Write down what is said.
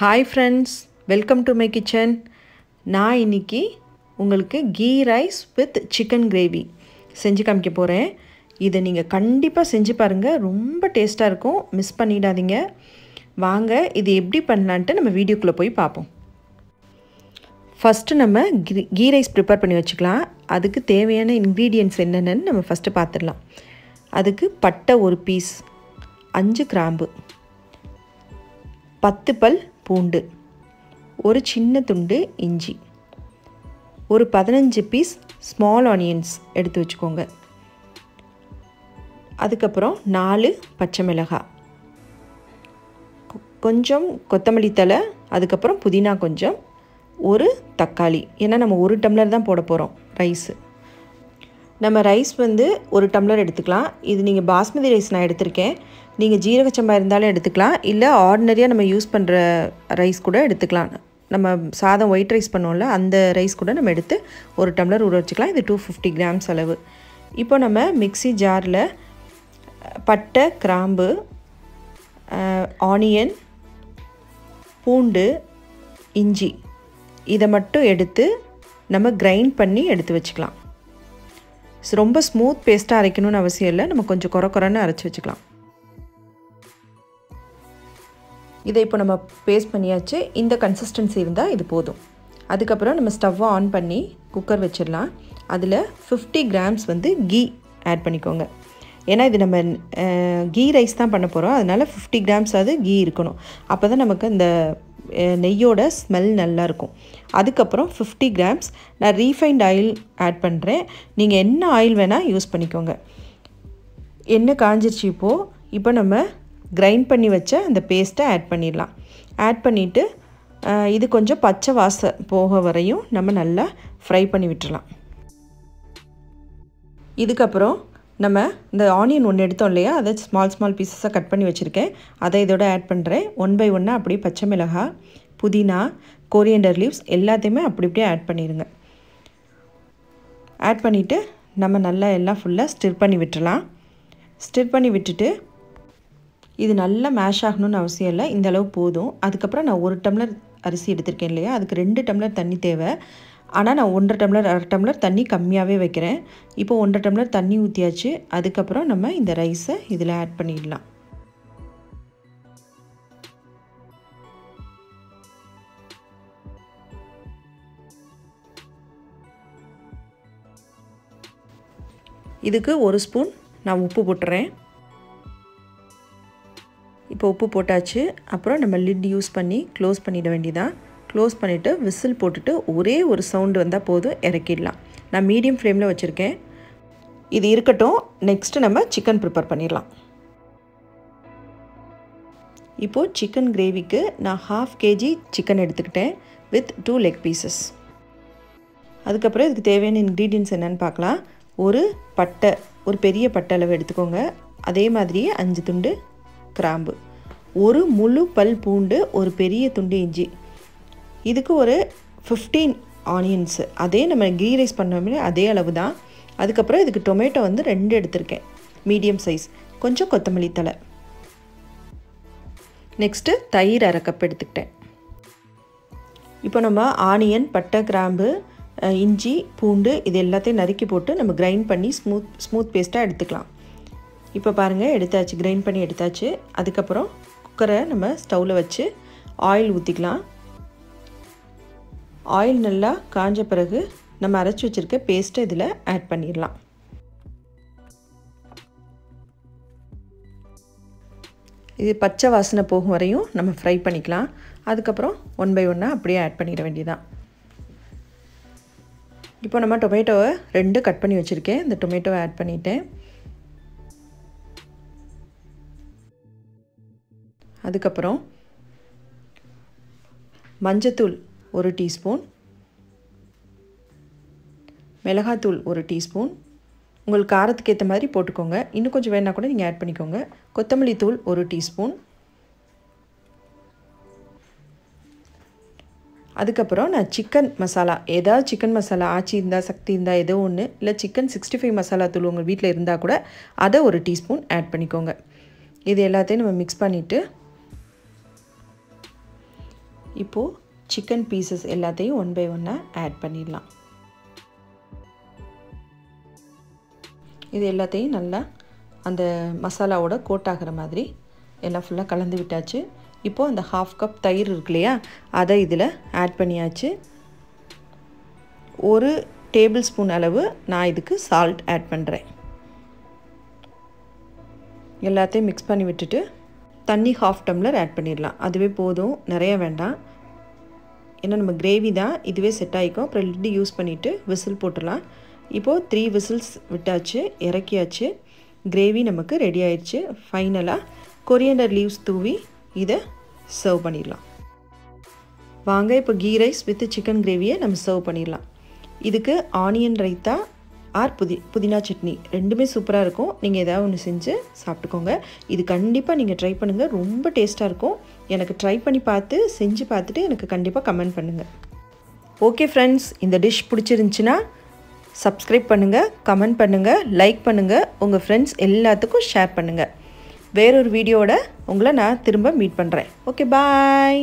Hi friends welcome to my kitchen நான் இன்னைக்கு உங்களுக்கு ghee rice with chicken gravy செஞ்சு காமிக்க போகிறேன் இதை நீங்கள் கண்டிப்பாக செஞ்சு பாருங்கள் ரொம்ப டேஸ்ட்டாக இருக்கும். மிஸ் பண்ணிடாதீங்க. வாங்க இது எப்படி பண்ணலான்ட்டு நம்ம வீடியோக்குள்ளே போய் பார்ப்போம் ஃபஸ்ட்டு நம்ம கீ கீ ரைஸ் ப்ரிப்பேர் பண்ணி வச்சுக்கலாம். அதுக்கு தேவையான இன்க்ரீடியன்ட்ஸ் என்னென்னு நம்ம ஃபஸ்ட்டு பார்த்துடலாம் அதுக்கு பட்டை ஒரு பீஸ் அஞ்சு கிராம்பு பத்து பல் பூண்டு ஒரு சின்ன துண்டு இஞ்சி ஒரு பதினஞ்சு பீஸ் ஸ்மால் ஆனியன்ஸ் எடுத்து வச்சுக்கோங்க. அதுக்கப்புறம் நாலு பச்சை மிளகாய். கொஞ்சம் கொத்தமல்லி தலை அதுக்கப்புறம் புதினா கொஞ்சம் ஒரு தக்காளி. ஏன்னா நம்ம ஒரு டம்ளர் தான் போட போகிறோம் ரைஸு நம்ம ரைஸ் வந்து ஒரு டம்ளர் எடுத்துக்கலாம். இது நீங்கள் பாஸ்மதி ரைஸ் நான் எடுத்திருக்கேன். நீங்கள் ஜீரக சம்பா இருந்தாலும் எடுத்துக்கலாம். இல்லை ஆர்டினரியாக நம்ம யூஸ் பண்ணுற ரைஸ் கூட எடுத்துக்கலாம். நம்ம சாதம் ஒயிட் ரைஸ் பண்ணோம்ல அந்த ரைஸ் கூட நம்ம எடுத்து ஒரு டம்ளர் ஊற வச்சுக்கலாம். இது டூ ஃபிஃப்டி கிராம்ஸ் அளவு. இப்போ நம்ம மிக்சி ஜாரில் பட்டை கிராம்பு ஆனியன் பூண்டு இஞ்சி இதை மட்டும் எடுத்து நம்ம கிரைண்ட் பண்ணி எடுத்து வச்சுக்கலாம். ரொம்ப ஸ்மூத் பேஸ்ட்டாக அரைக்கணும்னு அவசியம் இல்லை. நம்ம கொஞ்சம் குறை குறைன்னு அரைச்சி வச்சுக்கலாம். இதை இப்போ நம்ம பேஸ்ட் பண்ணியாச்சு. இந்த கன்சிஸ்டன்சி இருந்தால் இது போதும். அதுக்கப்புறம் நம்ம ஸ்டவ்வை ஆன் பண்ணி குக்கர் வச்சிடலாம். அதில் ஃபிஃப்டி கிராம்ஸ் வந்து கீ ஆட் பண்ணிக்கோங்க. ஏன்னா இது நம்ம கீ ரைஸ் தான் பண்ண போகிறோம் அதனால் ஃபிஃப்டி கிராம்ஸ் அது கீ இருக்கணும். அப்போ தான் நமக்கு இந்த நெய்யோட ஸ்மெல் நல்லாயிருக்கும் அதுக்கப்புறம் ஃபிஃப்டி கிராம்ஸ் நான் ரீஃபைண்ட் ஆயில் ஆட் பண்ணுறேன் நீங்கள் என்ன ஆயில் வேணால் யூஸ் பண்ணிக்கோங்க. எண்ணெய் காஞ்சிருச்சு இப்போது இப்போ நம்ம கிரைண்ட் பண்ணி வச்ச அந்த பேஸ்ட்டை ஆட் பண்ணிடலாம். ஆட் பண்ணிவிட்டு இது கொஞ்சம் பச்சை வாச போக வரையும் நம்ம நல்லா ஃப்ரை பண்ணி விட்டுடலாம் இதுக்கப்புறம் நம்ம இந்த ஆனியன் ஒன்று எடுத்தோம் இல்லையா? அதை ஸ்மால் ஸ்மால் பீசஸாக கட் பண்ணி வச்சுருக்கேன். அதை இதோட ஆட் பண்ணுறேன் ஒன் பை ஒன்னாக அப்படியே பச்சை மிளகாய் புதினா கோரியண்டர் லீவ்ஸ் எல்லாத்தையுமே அப்படி அப்படியே ஆட் பண்ணிடுங்க ஆட் பண்ணிவிட்டு நம்ம நல்லா எல்லாம் ஃபுல்லாக ஸ்டிர் பண்ணி விட்டுலாம் ஸ்டிர் பண்ணி விட்டுட்டு இது நல்லா மேஷ் ஆகணும்னு அவசியம் இல்லை. இந்த அளவு போதும். அதுக்கப்புறம் நான் ஒரு டம்ளர் அரிசி எடுத்திருக்கேன் இல்லையா? அதுக்கு ரெண்டு டம்ளர் தண்ணி தேவை. ஆனால் நான் ஒன்றரை டம்ளர் அரை டம்ளர் தண்ணி கம்மியாகவே வைக்கிறேன். இப்போ ஒன்றரை டம்ளர் தண்ணி ஊற்றியாச்சு அதுக்கப்புறம் நம்ம இந்த ரைஸை இதில் ஆட் பண்ணிடலாம். இதுக்கு ஒரு ஸ்பூன் நான் உப்பு போட்டுறேன். இப்போ உப்பு போட்டாச்சு. அப்புறம் நம்ம லிட் யூஸ் பண்ணி க்ளோஸ் பண்ணிட வேண்டியதான் க்ளோஸ் பண்ணிவிட்டு விசில் போட்டுட்டு ஒரே ஒரு சவுண்டு வந்தால் போதும் இறக்கிடலாம். நான் மீடியம் ஃப்ளேமில் வச்சுருக்கேன். இது இருக்கட்டும். நெக்ஸ்ட்டு நம்ம சிக்கன் ப்ரிப்பேர் பண்ணிடலாம். இப்போது சிக்கன் கிரேவிக்கு நான் ஹாஃப் கேஜி சிக்கன் எடுத்துக்கிட்டேன் வித் டூ லெக் பீசஸ் அதுக்கப்புறம் இதுக்கு தேவையான இன்க்ரீடியன்ஸ் என்னென்னு பார்க்கலாம். ஒரு பட்டை ஒரு பெரிய பட்டை அளவு எடுத்துக்கோங்க. அதே மாதிரியே அஞ்சு துண்டு கிராம்பு. ஒரு முழு பல் பூண்டு ஒரு பெரிய துண்டு இஞ்சி. இதுக்கு ஒரு ஃபிஃப்டீன் ஆனியன்ஸு அதே நம்ம கீ ரைஸ் பண்ணோம்னா அதே அளவு தான் அதுக்கப்புறம் இதுக்கு டொமேட்டோ வந்து ரெண்டு எடுத்திருக்கேன். Medium size. கொஞ்சம் கொத்தமல்லி தலை நெக்ஸ்ட்டு தயிர் அரை கப் எடுத்துக்கிட்டேன். இப்போ நம்ம ஆனியன் பட்டை கிராம்பு இஞ்சி பூண்டு இது எல்லாத்தையும் நறுக்கி போட்டு நம்ம கிரைண்ட் பண்ணி ஸ்மூத் ஸ்மூத் பேஸ்ட்டாக எடுத்துக்கலாம். இப்போ பாருங்கள் எடுத்தாச்சு. கிரைண்ட் பண்ணி எடுத்தாச்சு. அதுக்கப்புறம் குக்கரை நம்ம ஸ்டவ்வில் வச்சு ஆயில் ஊற்றிக்கலாம் ஆயில் நல்லா காஞ்ச பிறகு நம்ம அரைச்சி வச்சுருக்க பேஸ்ட்டை இதில் ஆட் பண்ணிடலாம். இது பச்சை வாசனை போகும் வரையும் நம்ம ஃப்ரை பண்ணிக்கலாம். அதுக்கப்புறம் ஒன் பை ஒன்னாக அப்படியே ஆட் பண்ணிட வேண்டியதான் இப்போ நம்ம டொமேட்டோவை ரெண்டு கட் பண்ணி வச்சுருக்கேன். இந்த டொமேட்டோவை ஆட் பண்ணிட்டேன். அதுக்கப்புறம் மஞ்சத்தூள் ஒரு டீஸ்பூன். மிளகாத்தூள் ஒரு டீஸ்பூன். உங்களுக்கு காரத்துக்கு ஏற்ற மாதிரி போட்டுக்கோங்க. இன்னும் கொஞ்சம் வேணால் கூட நீங்கள் ஆட் பண்ணிக்கோங்க. கொத்தமல்லி தூள் ஒரு டீஸ்பூன். அதுக்கப்புறம் நான் சிக்கன் மசாலா ஏதாவது சிக்கன் மசாலா ஆச்சி இருந்தால் சக்தி இருந்தால் ஏதோ ஒன்று இல்லை சிக்கன் சிக்ஸ்டி ஃபைவ் மசாலா தூள் உங்கள் வீட்டில் இருந்தால் கூட அதை ஒரு டீஸ்பூன் ஆட் பண்ணிக்கோங்க. இது எல்லாத்தையும் நம்ம மிக்ஸ் பண்ணிவிட்டு இப்போது சிக்கன் பீசஸ் எல்லாத்தையும் ஒன் பை ஒன்னாக ஆட் பண்ணிடலாம். இது எல்லாத்தையும் நல்லா அந்த மசாலாவோட கோட் ஆகிற மாதிரி எல்லாம் ஃபுல்லாக கலந்து விட்டாச்சு. இப்போது அந்த ஹாஃப் கப் தயிர் இருக்கு இல்லையா அதை இதில் ஆட் பண்ணியாச்சு. ஒரு டேபிள் ஸ்பூன் அளவு நான் இதுக்கு சால்ட் ஆட் பண்ணுறேன் எல்லாத்தையும் மிக்ஸ் பண்ணி விட்டுட்டு தண்ணி ஹாஃப் டம்ளர் ஆட் பண்ணிடலாம். அதுவே போதும் நிறைய வேண்டாம். ஏன்னா நம்ம கிரேவி தான் இதுவே செட் ஆகிக்கும் அப்புறம் லிட்டு யூஸ் பண்ணிவிட்டு விசில் போட்டுடலாம். இப்போது த்ரீ விசில்ஸ் விட்டாச்சு இறக்கியாச்சு. கிரேவி நமக்கு ரெடி ஆயிடுச்சு ஃபைனலாக கொரியண்டர் லீவ்ஸ் தூவி இதை சர்வ் பண்ணிடலாம். வாங்க இப்போ கீ ரைஸ் வித் சிக்கன் கிரேவியை நம்ம சர்வ் பண்ணிடலாம். இதுக்கு ஆனியன் ரைத்தா ஆர் புதி புதினா சட்னி ரெண்டுமே சூப்பராக இருக்கும். நீங்கள் ஏதாவது ஒன்று செஞ்சு சாப்பிட்டுக்கோங்க. இது கண்டிப்பாக நீங்கள் ட்ரை பண்ணுங்கள் ரொம்ப டேஸ்ட்டாக இருக்கும். எனக்கு ட்ரை பண்ணி பார்த்து செஞ்சு பார்த்துட்டு எனக்கு கண்டிப்பாக கமெண்ட் பண்ணுங்கள் ஓகே ஃப்ரெண்ட்ஸ் இந்த டிஷ் பிடிச்சிருந்துச்சின்னா சப்ஸ்கிரைப் பண்ணுங்கள் கமெண்ட் பண்ணுங்கள் லைக் பண்ணுங்கள் உங்கள் ஃப்ரெண்ட்ஸ் எல்லாத்துக்கும் ஷேர் பண்ணுங்கள் வேறொரு வீடியோட உங்களை நான் திரும்ப மீட் பண்ணுறேன் ஓகே பாய்